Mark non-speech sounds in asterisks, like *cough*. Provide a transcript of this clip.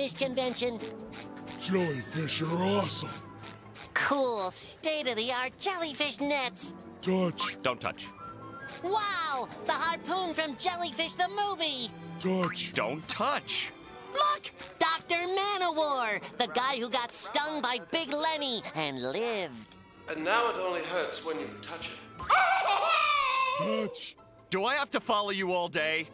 jellyfish convention. Jellyfish are awesome. Cool, state-of-the-art jellyfish nets. Touch, Don't touch. Wow, the harpoon from Jellyfish the movie. touch. Don't touch. Look, Dr. Manowar, the guy who got stung by Big Lenny and lived. And now it only hurts when you touch it. *laughs* Touch. Do I have to follow you all day?